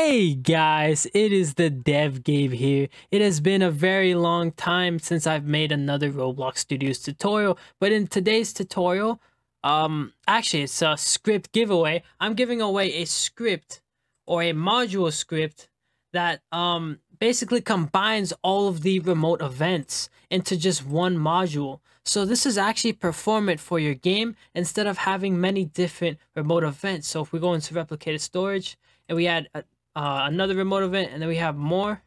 Hey guys, it is the Dev Gabe here. It has been a very long time since I've made another Roblox Studios tutorial, but in today's tutorial, um, actually it's a script giveaway. I'm giving away a script or a module script that um basically combines all of the remote events into just one module. So this is actually performant for your game instead of having many different remote events. So if we go into replicated storage and we add a, uh, another remote event and then we have more,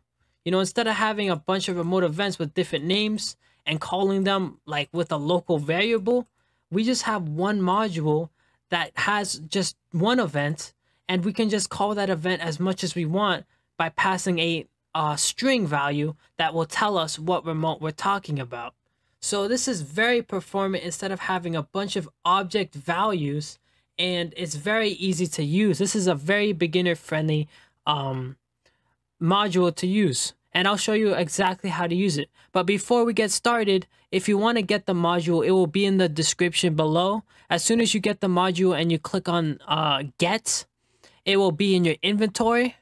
you know, instead of having a bunch of remote events with different names and calling them like with a local variable, we just have one module that has just one event and we can just call that event as much as we want by passing a uh, string value that will tell us what remote we're talking about. So this is very performant instead of having a bunch of object values and it's very easy to use. This is a very beginner friendly um, module to use and I'll show you exactly how to use it. But before we get started, if you want to get the module, it will be in the description below. As soon as you get the module and you click on uh, get, it will be in your inventory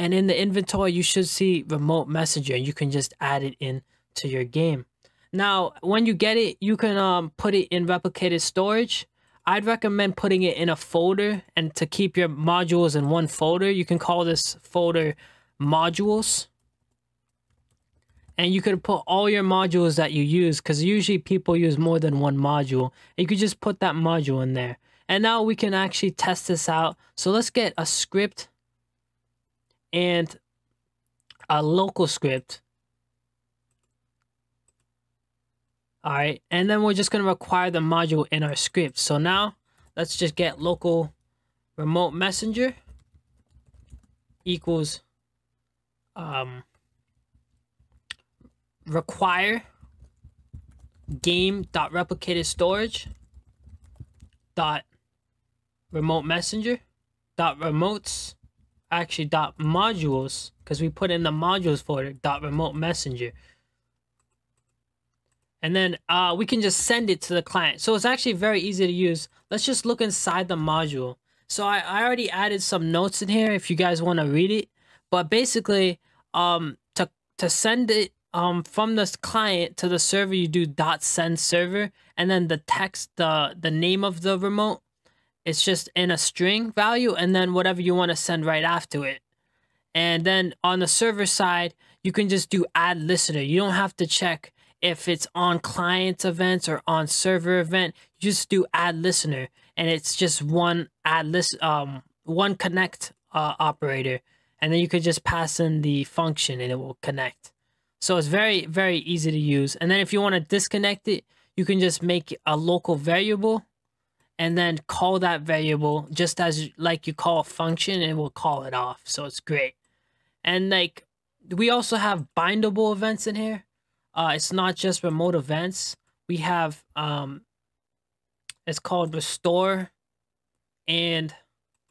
and in the inventory, you should see remote messenger. You can just add it in to your game. Now, when you get it, you can um, put it in replicated storage. I'd recommend putting it in a folder and to keep your modules in one folder. You can call this folder modules. And you could put all your modules that you use because usually people use more than one module. You could just put that module in there. And now we can actually test this out. So let's get a script and a local script. All right, and then we're just gonna require the module in our script. So now let's just get local remote messenger equals um, require game dot replicated storage dot remote messenger dot remotes actually dot modules because we put in the modules folder dot remote messenger and then uh, we can just send it to the client so it's actually very easy to use let's just look inside the module so I, I already added some notes in here if you guys want to read it but basically um to to send it um from the client to the server you do dot send server and then the text the the name of the remote it's just in a string value and then whatever you want to send right after it. And then on the server side, you can just do add listener. You don't have to check if it's on client events or on server event. You just do add listener and it's just one add list um one connect uh, operator and then you could just pass in the function and it will connect. So it's very very easy to use. And then if you want to disconnect it, you can just make a local variable and then call that variable just as like you call a function and we'll call it off. So it's great. And like we also have bindable events in here. Uh, it's not just remote events. We have um, it's called restore and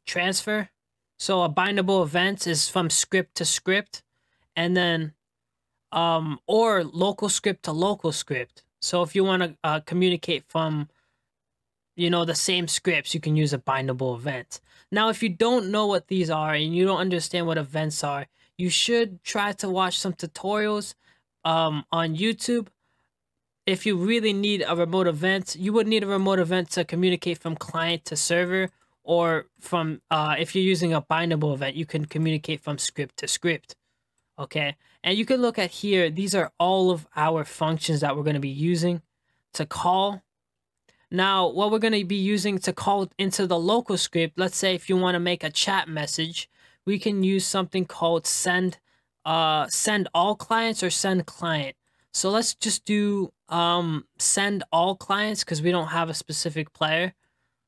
transfer. So a bindable event is from script to script, and then um, or local script to local script. So if you want to uh, communicate from you know, the same scripts, you can use a bindable event. Now, if you don't know what these are and you don't understand what events are, you should try to watch some tutorials um, on YouTube. If you really need a remote event, you would need a remote event to communicate from client to server or from, uh, if you're using a bindable event, you can communicate from script to script. Okay. And you can look at here, these are all of our functions that we're going to be using to call now, what we're going to be using to call into the local script, let's say if you want to make a chat message, we can use something called send uh send all clients or send client. So let's just do um send all clients because we don't have a specific player.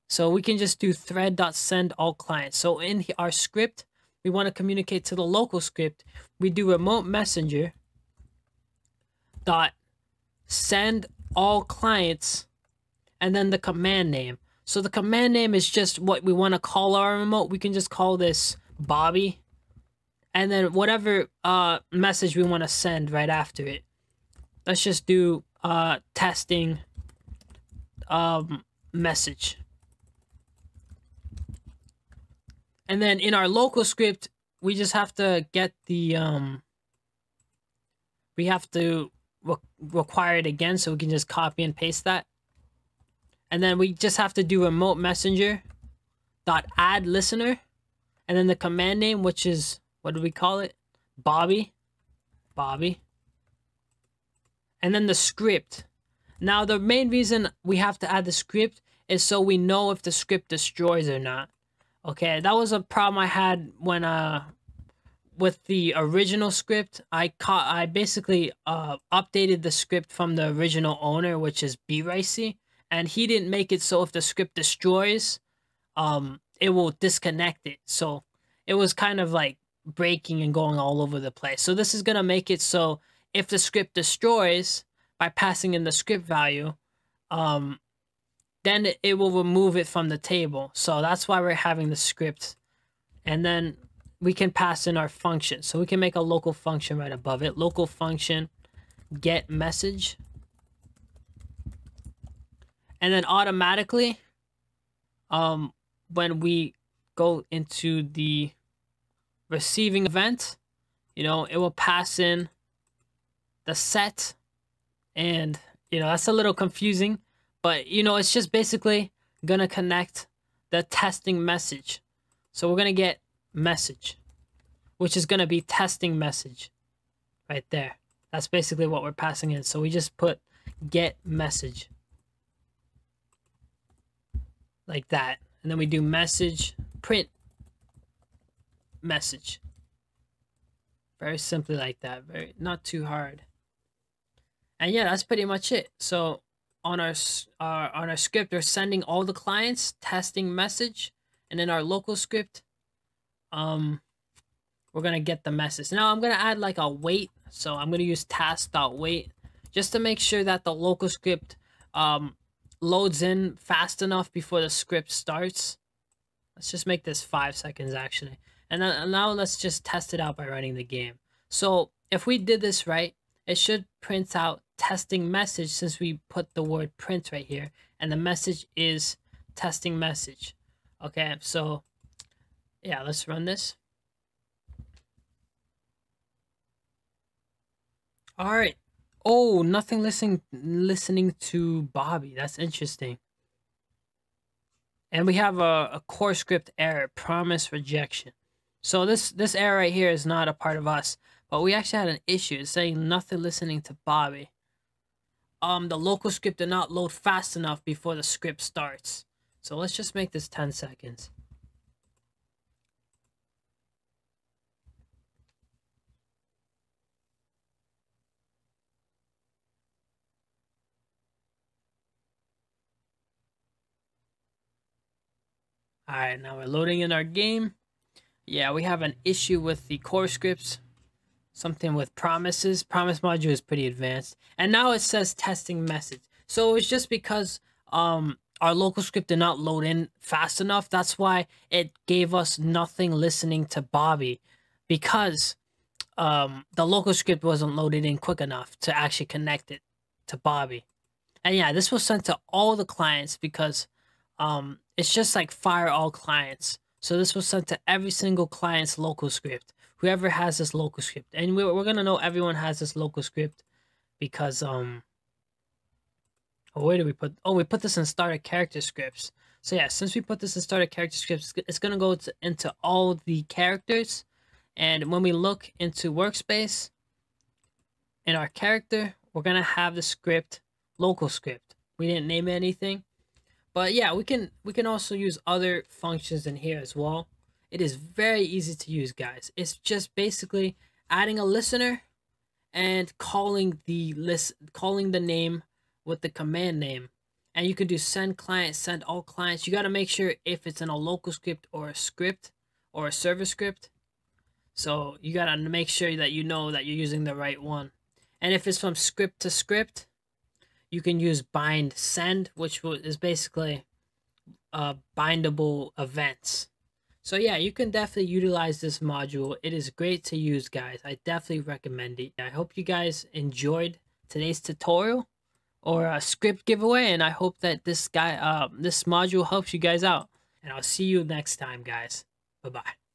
So we can just do thread.send all clients. So in our script, we want to communicate to the local script. We do remote messenger dot send all clients and then the command name. So the command name is just what we want to call our remote. We can just call this Bobby. And then whatever uh, message we want to send right after it. Let's just do uh, testing um, message. And then in our local script, we just have to get the um we have to re require it again so we can just copy and paste that and then we just have to do remote messenger dot add listener and then the command name which is what do we call it? Bobby? Bobby? And then the script. Now the main reason we have to add the script is so we know if the script destroys or not. Okay that was a problem i had when uh with the original script, I caught I basically uh, updated the script from the original owner, which is BRicey, and he didn't make it so if the script destroys, um, it will disconnect it. So it was kind of like breaking and going all over the place. So this is gonna make it so if the script destroys by passing in the script value, um, then it will remove it from the table. So that's why we're having the script. And then we can pass in our function. So we can make a local function right above it. Local function get message. And then automatically, um, when we go into the receiving event, you know, it will pass in the set. And, you know, that's a little confusing. But, you know, it's just basically going to connect the testing message. So we're going to get message, which is going to be testing message right there. That's basically what we're passing in. So we just put get message like that. And then we do message print message. Very simply like that. Very not too hard. And yeah, that's pretty much it. So on our, our on our script, we're sending all the clients testing message, and in our local script, um, we're gonna get the message. Now I'm gonna add like a wait. So I'm gonna use task.wait just to make sure that the local script um, loads in fast enough before the script starts. Let's just make this five seconds actually. And then now let's just test it out by running the game. So if we did this right, it should print out testing message since we put the word print right here. And the message is testing message. Okay, so yeah, let's run this. All right. Oh, nothing listening listening to Bobby. That's interesting. And we have a, a core script error, promise rejection. So this this error right here is not a part of us, but we actually had an issue it's saying nothing listening to Bobby. Um, the local script did not load fast enough before the script starts. So let's just make this 10 seconds. Alright, now we're loading in our game. Yeah, we have an issue with the core scripts. Something with promises. Promise module is pretty advanced. And now it says testing message. So it's just because um our local script did not load in fast enough. That's why it gave us nothing listening to Bobby. Because um the local script wasn't loaded in quick enough to actually connect it to Bobby. And yeah, this was sent to all the clients because um it's just like fire all clients. So this was sent to every single client's local script. Whoever has this local script. And we're, we're going to know everyone has this local script because, um, oh, where do we put, oh, we put this in starter character scripts. So yeah, since we put this in starter character scripts, it's going to go to, into all the characters. And when we look into workspace, in our character, we're going to have the script, local script. We didn't name anything. But yeah, we can we can also use other functions in here as well. It is very easy to use, guys. It's just basically adding a listener and calling the list calling the name with the command name. And you can do send client, send all clients. You got to make sure if it's in a local script or a script or a server script. So you got to make sure that you know that you're using the right one. And if it's from script to script, you can use bind send, which is basically uh, bindable events. So yeah, you can definitely utilize this module. It is great to use, guys. I definitely recommend it. I hope you guys enjoyed today's tutorial or a script giveaway, and I hope that this guy, uh, this module helps you guys out. And I'll see you next time, guys. Bye-bye.